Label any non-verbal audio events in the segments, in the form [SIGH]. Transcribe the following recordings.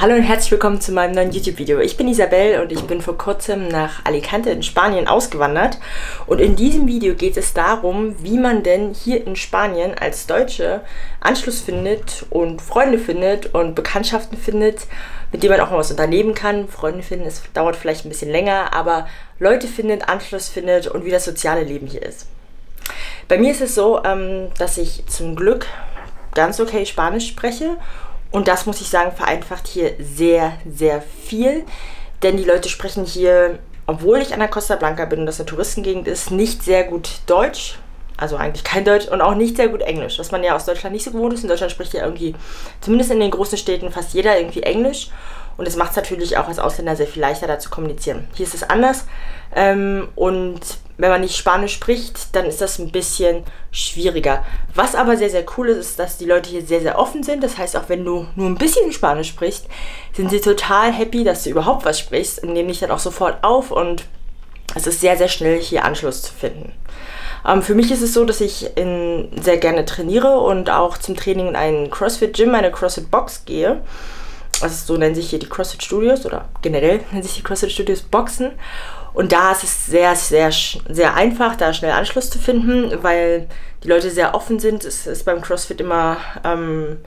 Hallo und herzlich willkommen zu meinem neuen YouTube-Video. Ich bin Isabel und ich bin vor kurzem nach Alicante in Spanien ausgewandert. Und in diesem Video geht es darum, wie man denn hier in Spanien als Deutsche Anschluss findet und Freunde findet und Bekanntschaften findet, mit denen man auch mal was unternehmen kann. Freunde finden, es dauert vielleicht ein bisschen länger, aber Leute findet, Anschluss findet und wie das soziale Leben hier ist. Bei mir ist es so, ähm, dass ich zum Glück ganz okay Spanisch spreche und das muss ich sagen, vereinfacht hier sehr, sehr viel. Denn die Leute sprechen hier, obwohl ich an der Costa Blanca bin und das eine Touristengegend ist, nicht sehr gut Deutsch. Also eigentlich kein Deutsch und auch nicht sehr gut Englisch, was man ja aus Deutschland nicht so gewohnt ist. In Deutschland spricht ja irgendwie, zumindest in den großen Städten, fast jeder irgendwie Englisch. Und es macht es natürlich auch als Ausländer sehr viel leichter, da zu kommunizieren. Hier ist es anders. Ähm, und wenn man nicht Spanisch spricht, dann ist das ein bisschen schwieriger. Was aber sehr, sehr cool ist, ist, dass die Leute hier sehr, sehr offen sind. Das heißt, auch wenn du nur ein bisschen Spanisch sprichst, sind sie total happy, dass du überhaupt was sprichst und nehmen dich dann auch sofort auf und es ist sehr, sehr schnell hier Anschluss zu finden. Ähm, für mich ist es so, dass ich in, sehr gerne trainiere und auch zum Training in einen CrossFit-Gym, eine CrossFit-Box gehe also so nennen sich hier die CrossFit Studios oder generell nennen sich die CrossFit Studios Boxen. Und da ist es sehr, sehr, sehr einfach, da schnell Anschluss zu finden, weil die Leute sehr offen sind. Es ist beim CrossFit immer ähm,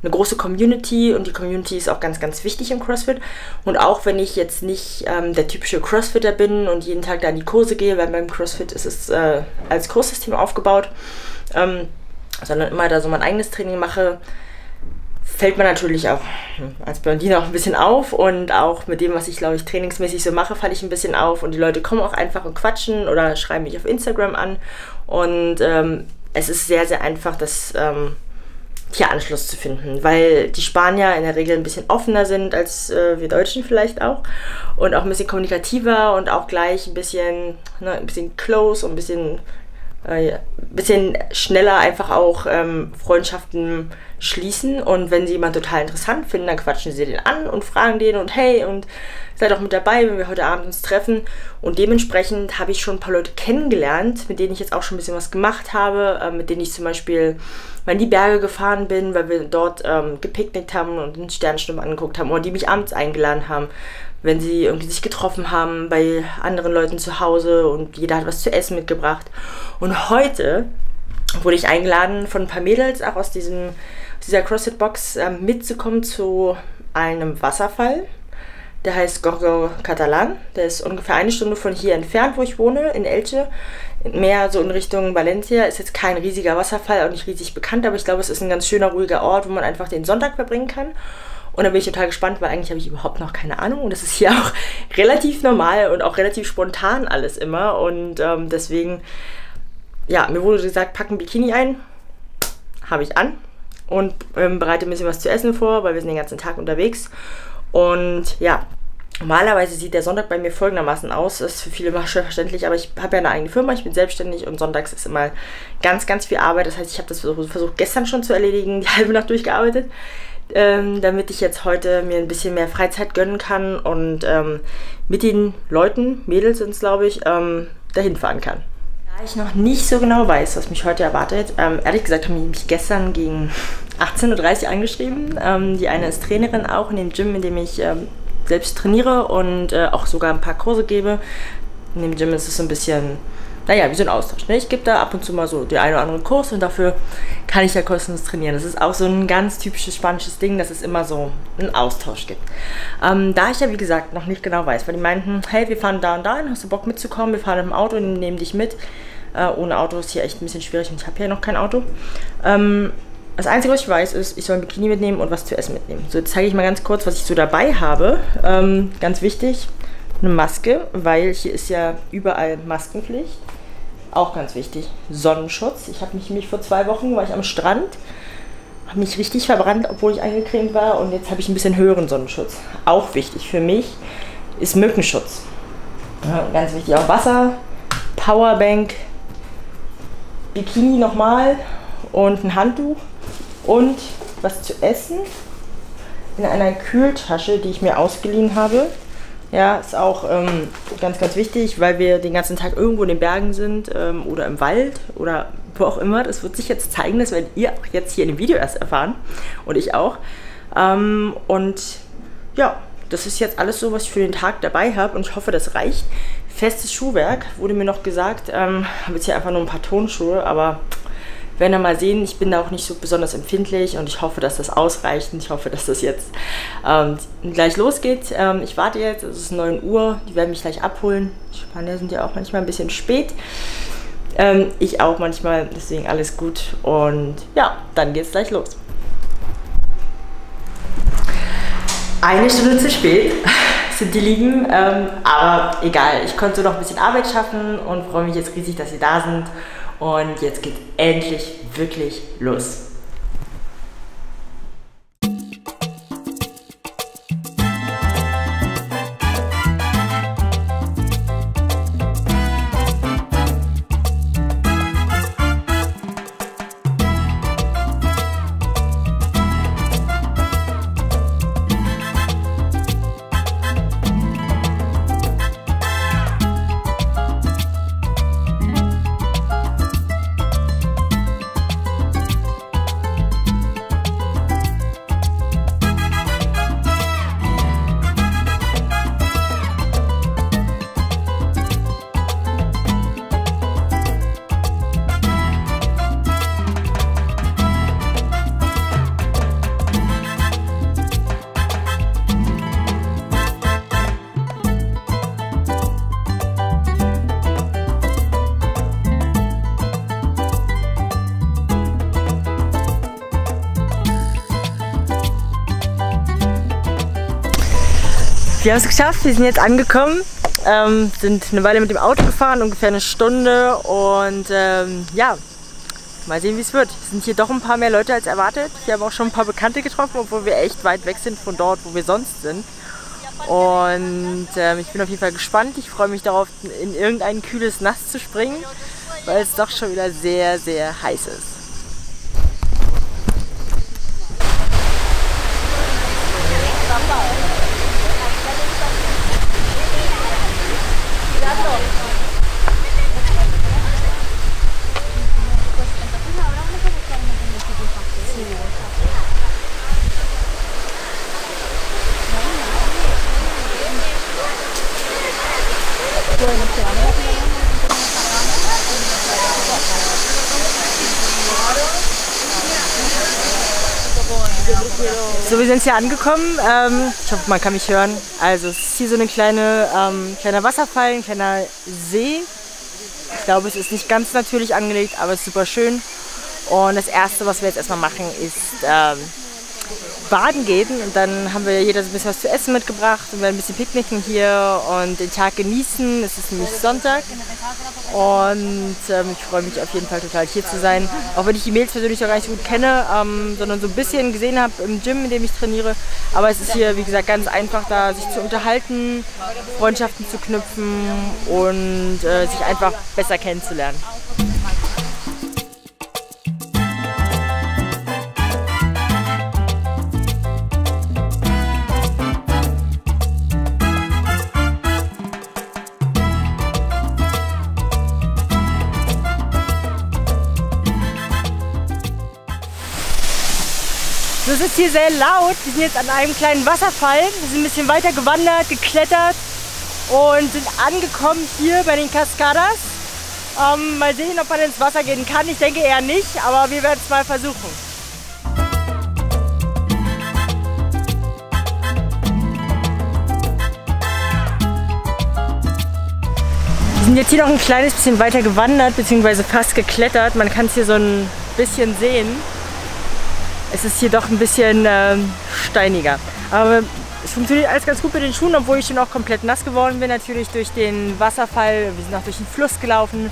eine große Community und die Community ist auch ganz, ganz wichtig im CrossFit. Und auch wenn ich jetzt nicht ähm, der typische Crossfitter bin und jeden Tag da in die Kurse gehe, weil beim CrossFit ist es äh, als Kurssystem aufgebaut, ähm, sondern immer da so mein eigenes Training mache, fällt man natürlich auch als Blondine auch ein bisschen auf und auch mit dem, was ich glaube ich trainingsmäßig so mache, falle ich ein bisschen auf und die Leute kommen auch einfach und quatschen oder schreiben mich auf Instagram an und ähm, es ist sehr, sehr einfach, das ähm, hier Anschluss zu finden, weil die Spanier in der Regel ein bisschen offener sind als äh, wir Deutschen vielleicht auch und auch ein bisschen kommunikativer und auch gleich ein bisschen, ne, ein bisschen close und ein bisschen äh, bisschen schneller einfach auch ähm, Freundschaften schließen. Und wenn sie jemanden total interessant finden, dann quatschen sie den an und fragen den und hey und seid auch mit dabei, wenn wir heute Abend uns treffen. Und dementsprechend habe ich schon ein paar Leute kennengelernt, mit denen ich jetzt auch schon ein bisschen was gemacht habe, äh, mit denen ich zum Beispiel mal in die Berge gefahren bin, weil wir dort ähm, gepicknickt haben und den Sternschnuppen angeguckt haben oder die mich abends eingeladen haben wenn sie irgendwie sich getroffen haben bei anderen Leuten zu Hause und jeder hat was zu essen mitgebracht. Und heute wurde ich eingeladen von ein paar Mädels auch aus, diesem, dieser CrossFit-Box äh, mitzukommen zu einem Wasserfall. Der heißt Gorgo Catalan. Der ist ungefähr eine Stunde von hier entfernt, wo ich wohne, in Elche. Mehr so in Richtung Valencia. Ist jetzt kein riesiger Wasserfall, auch nicht riesig bekannt, aber ich glaube, es ist ein ganz schöner, ruhiger Ort, wo man einfach den Sonntag verbringen kann. Und da bin ich total gespannt, weil eigentlich habe ich überhaupt noch keine Ahnung. Und das ist hier auch [LAUGHS] relativ normal und auch relativ spontan alles immer. Und ähm, deswegen, ja, mir wurde gesagt, pack ein Bikini ein. Habe ich an. Und ähm, bereite ein bisschen was zu essen vor, weil wir sind den ganzen Tag unterwegs. Und ja, Normalerweise sieht der Sonntag bei mir folgendermaßen aus. Das ist für viele mal schwer verständlich, aber ich habe ja eine eigene Firma, ich bin selbstständig und sonntags ist immer ganz, ganz viel Arbeit. Das heißt, ich habe das versucht, versucht, gestern schon zu erledigen, [LAUGHS] die halbe Nacht durchgearbeitet ähm, damit ich jetzt heute mir ein bisschen mehr Freizeit gönnen kann und ähm, mit den Leuten, Mädels sind es glaube ich, ähm, dahin fahren kann. Da ich noch nicht so genau weiß, was mich heute erwartet, ähm, ehrlich gesagt haben die mich gestern gegen [LAUGHS] 18.30 Uhr angeschrieben. Ähm, die eine ist Trainerin auch in dem Gym, in dem ich ähm, selbst trainiere und äh, auch sogar ein paar Kurse gebe. In dem Gym ist es ein bisschen naja, wie so ein Austausch. Ne? Ich gebe da ab und zu mal so den einen oder anderen Kurs und dafür kann ich ja kostenlos trainieren. Das ist auch so ein ganz typisches spanisches Ding, dass es immer so einen Austausch gibt. Ähm, da ich ja, wie gesagt, noch nicht genau weiß, weil die meinten, hey, wir fahren da und dahin, hast du Bock mitzukommen? Wir fahren im Auto und nehmen dich mit. Äh, ohne Auto ist hier echt ein bisschen schwierig und ich habe hier noch kein Auto. Ähm, das Einzige, was ich weiß, ist, ich soll ein Bikini mitnehmen und was zu essen mitnehmen. So, jetzt zeige ich mal ganz kurz, was ich so dabei habe. Ähm, ganz wichtig, eine Maske, weil hier ist ja überall Maskenpflicht. Auch ganz wichtig. Sonnenschutz. Ich habe mich, mich vor zwei Wochen, war ich am Strand, habe mich richtig verbrannt, obwohl ich eingecremt war. Und jetzt habe ich ein bisschen höheren Sonnenschutz. Auch wichtig für mich ist Mückenschutz. Ganz wichtig. Auch Wasser, Powerbank, Bikini nochmal und ein Handtuch und was zu essen in einer Kühltasche, die ich mir ausgeliehen habe. Ja, ist auch ähm, ganz, ganz wichtig, weil wir den ganzen Tag irgendwo in den Bergen sind ähm, oder im Wald oder wo auch immer. Das wird sich jetzt zeigen, das werdet ihr auch jetzt hier in dem Video erst erfahren und ich auch. Ähm, und ja, das ist jetzt alles so, was ich für den Tag dabei habe und ich hoffe, das reicht. Festes Schuhwerk, wurde mir noch gesagt. Ähm, habe jetzt hier einfach nur ein paar Tonschuhe, aber werden wir mal sehen. Ich bin da auch nicht so besonders empfindlich und ich hoffe, dass das ausreicht und ich hoffe, dass das jetzt ähm, gleich losgeht. Ähm, ich warte jetzt, es ist 9 Uhr, die werden mich gleich abholen. Die Spanier sind ja auch manchmal ein bisschen spät. Ähm, ich auch manchmal, deswegen alles gut und ja, dann geht's gleich los. Eine Stunde zu spät [LAUGHS] sind die Lieben, ähm, aber egal, ich konnte noch ein bisschen Arbeit schaffen und freue mich jetzt riesig, dass sie da sind und jetzt geht endlich wirklich los. Wir haben es geschafft, wir sind jetzt angekommen, ähm, sind eine Weile mit dem Auto gefahren, ungefähr eine Stunde und ähm, ja, mal sehen wie es wird. Es sind hier doch ein paar mehr Leute als erwartet. Wir haben auch schon ein paar Bekannte getroffen, obwohl wir echt weit weg sind von dort, wo wir sonst sind. Und ähm, ich bin auf jeden Fall gespannt. Ich freue mich darauf, in irgendein kühles Nass zu springen, weil es doch schon wieder sehr, sehr heiß ist. So, wir sind hier angekommen. Ähm, ich hoffe, man kann mich hören. Also, es ist hier so eine kleine, ähm, kleiner Wasserfall, ein kleiner See. Ich glaube, es ist nicht ganz natürlich angelegt, aber es ist super schön. Und das Erste, was wir jetzt erstmal machen, ist ähm, baden gehen und dann haben wir jeder so ein bisschen was zu essen mitgebracht und werden ein bisschen picknicken hier und den Tag genießen. Es ist nämlich Sonntag und ähm, ich freue mich auf jeden Fall total hier zu sein. Auch wenn ich die Mails persönlich noch gar nicht so gut kenne, ähm, sondern so ein bisschen gesehen habe im Gym, in dem ich trainiere. Aber es ist hier, wie gesagt, ganz einfach da, sich zu unterhalten, Freundschaften zu knüpfen und äh, sich einfach besser kennenzulernen. Es ist hier sehr laut. Wir sind jetzt an einem kleinen Wasserfall. Wir sind ein bisschen weiter gewandert, geklettert und sind angekommen hier bei den Cascadas. Ähm, mal sehen, ob man ins Wasser gehen kann. Ich denke eher nicht, aber wir werden es mal versuchen. Wir sind jetzt hier noch ein kleines bisschen weiter gewandert, beziehungsweise fast geklettert. Man kann es hier so ein bisschen sehen es ist hier doch ein bisschen ähm, steiniger. Aber es funktioniert alles ganz gut mit den Schuhen, obwohl ich schon auch komplett nass geworden bin, natürlich durch den Wasserfall. Wir sind auch durch den Fluss gelaufen.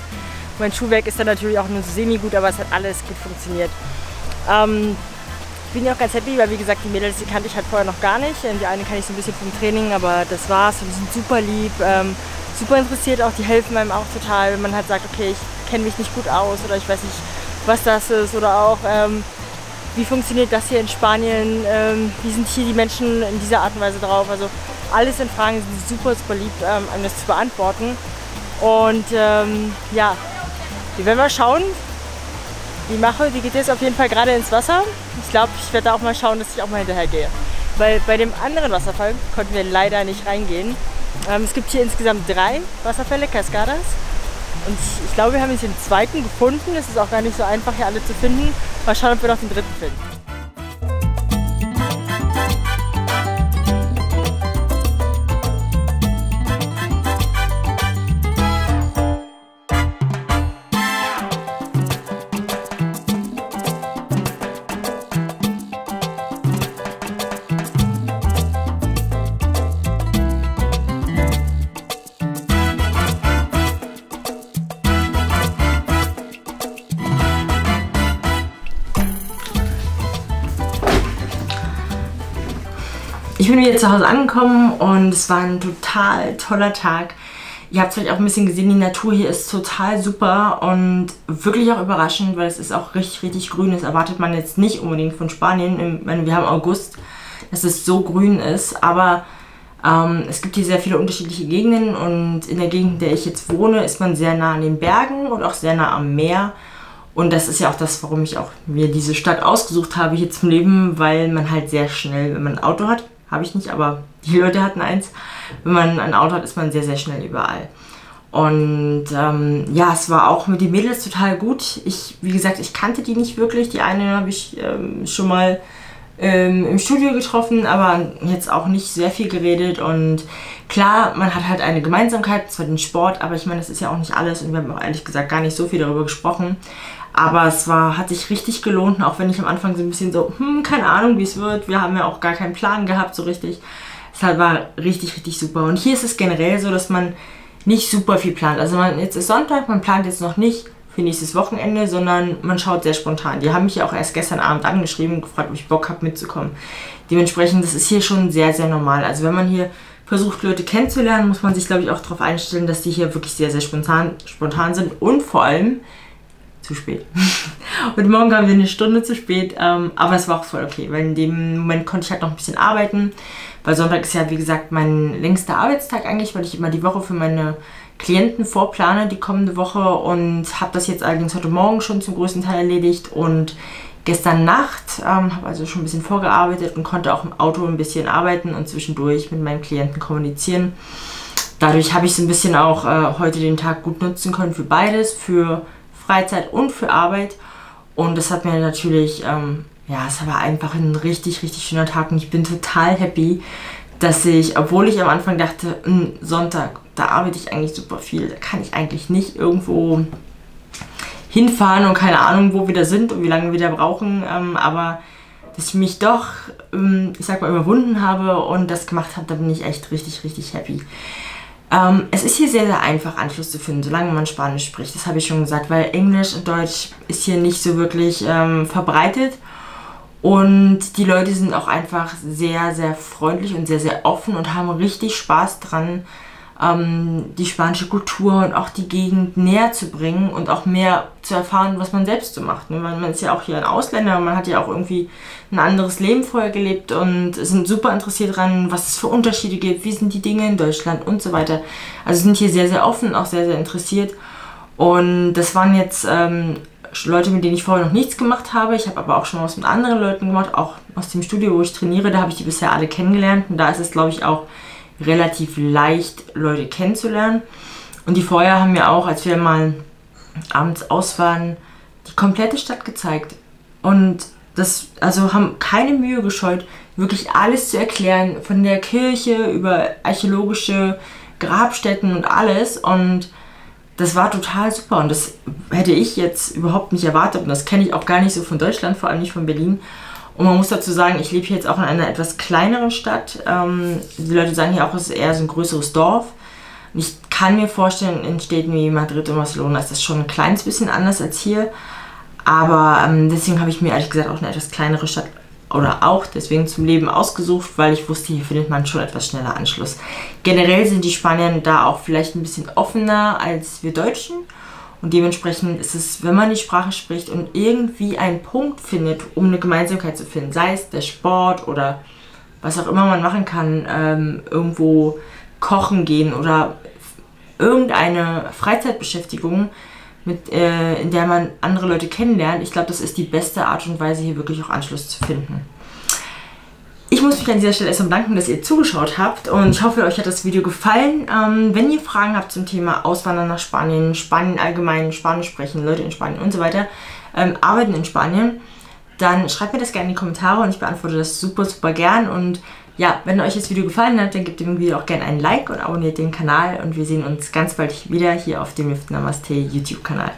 Mein Schuhwerk ist dann natürlich auch nur semi gut, aber es hat alles gut funktioniert. Ähm, ich bin ja auch ganz happy, weil wie gesagt, die Mädels, die kannte ich halt vorher noch gar nicht. Die eine kann ich so ein bisschen vom Training, aber das war's. Und die sind super lieb, ähm, super interessiert auch. Die helfen einem auch total, wenn man halt sagt, okay, ich kenne mich nicht gut aus oder ich weiß nicht, was das ist oder auch ähm, wie funktioniert das hier in Spanien, ähm, wie sind hier die Menschen in dieser Art und Weise drauf. Also alles in Fragen sind super, super lieb, ähm, einem das zu beantworten. Und ähm, ja, wir werden mal schauen, wie mache. Die geht jetzt auf jeden Fall gerade ins Wasser. Ich glaube, ich werde da auch mal schauen, dass ich auch mal hinterher gehe. weil bei dem anderen Wasserfall konnten wir leider nicht reingehen. Ähm, es gibt hier insgesamt drei Wasserfälle, Cascadas. Und ich glaube, wir haben jetzt den zweiten gefunden. Es ist auch gar nicht so einfach, hier alle zu finden. Mal schauen, ob wir noch den dritten finden. Zu Hause angekommen und es war ein total toller Tag. Ihr habt es vielleicht auch ein bisschen gesehen, die Natur hier ist total super und wirklich auch überraschend, weil es ist auch richtig, richtig grün. Das erwartet man jetzt nicht unbedingt von Spanien. Ich meine, wir haben August, dass es so grün ist, aber ähm, es gibt hier sehr viele unterschiedliche Gegenden und in der Gegend, in der ich jetzt wohne, ist man sehr nah an den Bergen und auch sehr nah am Meer. Und das ist ja auch das, warum ich auch mir diese Stadt ausgesucht habe hier zum Leben, weil man halt sehr schnell, wenn man ein Auto hat, habe ich nicht, aber die Leute hatten eins. Wenn man ein Auto hat, ist man sehr, sehr schnell überall. Und ähm, ja, es war auch mit den Mädels total gut. Ich, wie gesagt, ich kannte die nicht wirklich. Die eine habe ich ähm, schon mal ähm, im Studio getroffen, aber jetzt auch nicht sehr viel geredet. Und klar, man hat halt eine Gemeinsamkeit, zwar den Sport, aber ich meine, das ist ja auch nicht alles. Und wir haben auch ehrlich gesagt gar nicht so viel darüber gesprochen. Aber es war, hat sich richtig gelohnt, auch wenn ich am Anfang so ein bisschen so, hm, keine Ahnung, wie es wird. Wir haben ja auch gar keinen Plan gehabt, so richtig. Es war richtig, richtig super. Und hier ist es generell so, dass man nicht super viel plant. Also man, jetzt ist Sonntag, man plant jetzt noch nicht für nächstes Wochenende, sondern man schaut sehr spontan. Die haben mich ja auch erst gestern Abend angeschrieben und gefragt, ob ich Bock habe mitzukommen. Dementsprechend, das ist hier schon sehr, sehr normal. Also wenn man hier versucht, Leute kennenzulernen, muss man sich, glaube ich, auch darauf einstellen, dass die hier wirklich sehr, sehr spontan, spontan sind und vor allem zu spät. [LAUGHS] Und morgen kamen wir eine Stunde zu spät, ähm, aber es war auch voll okay, weil in dem Moment konnte ich halt noch ein bisschen arbeiten, weil Sonntag ist ja, wie gesagt, mein längster Arbeitstag eigentlich, weil ich immer die Woche für meine Klienten vorplane, die kommende Woche und habe das jetzt allerdings heute Morgen schon zum größten Teil erledigt und gestern Nacht ähm, habe also schon ein bisschen vorgearbeitet und konnte auch im Auto ein bisschen arbeiten und zwischendurch mit meinen Klienten kommunizieren. Dadurch habe ich so ein bisschen auch äh, heute den Tag gut nutzen können für beides, für Freizeit und für Arbeit. Und das hat mir natürlich, ähm, ja, es war einfach ein richtig, richtig schöner Tag und ich bin total happy, dass ich, obwohl ich am Anfang dachte, hm, Sonntag, da arbeite ich eigentlich super viel, da kann ich eigentlich nicht irgendwo hinfahren und keine Ahnung, wo wir da sind und wie lange wir da brauchen, ähm, aber dass ich mich doch, ähm, ich sag mal, überwunden habe und das gemacht habe, da bin ich echt richtig, richtig happy. Ähm, es ist hier sehr, sehr einfach, Anschluss zu finden, solange man Spanisch spricht. Das habe ich schon gesagt, weil Englisch und Deutsch ist hier nicht so wirklich ähm, verbreitet. Und die Leute sind auch einfach sehr, sehr freundlich und sehr, sehr offen und haben richtig Spaß dran, ähm, die spanische Kultur und auch die Gegend näher zu bringen und auch mehr zu erfahren, was man selbst so macht. Ne? Man, ist ja auch hier ein Ausländer, man hat ja auch irgendwie ein anderes Leben vorher gelebt und sind super interessiert daran, was es für Unterschiede gibt, wie sind die Dinge in Deutschland und so weiter. Also sind hier sehr, sehr offen und auch sehr, sehr interessiert. Und das waren jetzt ähm, Leute, mit denen ich vorher noch nichts gemacht habe. Ich habe aber auch schon was mit anderen Leuten gemacht, auch aus dem Studio, wo ich trainiere. Da habe ich die bisher alle kennengelernt. Und da ist es, glaube ich, auch relativ leicht, Leute kennenzulernen. Und die vorher haben mir auch, als wir mal abends aus waren, die komplette Stadt gezeigt. Und das, also haben keine Mühe gescheut, wirklich alles zu erklären, von der Kirche über archäologische Grabstätten und alles. Und das war total super. Und das hätte ich jetzt überhaupt nicht erwartet. Und das kenne ich auch gar nicht so von Deutschland, vor allem nicht von Berlin. Und man muss dazu sagen, ich lebe hier jetzt auch in einer etwas kleineren Stadt. Ähm, die Leute sagen hier auch, es ist eher so ein größeres Dorf. Und ich kann mir vorstellen, in Städten wie Madrid und Barcelona ist das schon ein kleines bisschen anders als hier. Aber ähm, deswegen habe ich mir ehrlich gesagt auch eine etwas kleinere Stadt oder auch deswegen zum Leben ausgesucht, weil ich wusste, hier findet man schon etwas schneller Anschluss. Generell sind die Spanier da auch vielleicht ein bisschen offener als wir Deutschen. Und dementsprechend ist es, wenn man die Sprache spricht und irgendwie einen Punkt findet, um eine Gemeinsamkeit zu finden, sei es der Sport oder was auch immer man machen kann, ähm, irgendwo kochen gehen oder irgendeine Freizeitbeschäftigung, mit, äh, in der man andere Leute kennenlernt. Ich glaube, das ist die beste Art und Weise, hier wirklich auch Anschluss zu finden muss mich an dieser Stelle erstmal bedanken, dass ihr zugeschaut habt und ich hoffe, euch hat das Video gefallen. Ähm, wenn ihr Fragen habt zum Thema Auswandern nach Spanien, Spanien allgemein, Spanisch sprechen, Leute in Spanien und so weiter, ähm, arbeiten in Spanien, dann schreibt mir das gerne in die Kommentare und ich beantworte das super, super gern. Und ja, wenn euch das Video gefallen hat, dann gebt dem Video auch gerne ein Like und abonniert den Kanal und wir sehen uns ganz bald wieder hier auf dem Namaste YouTube-Kanal.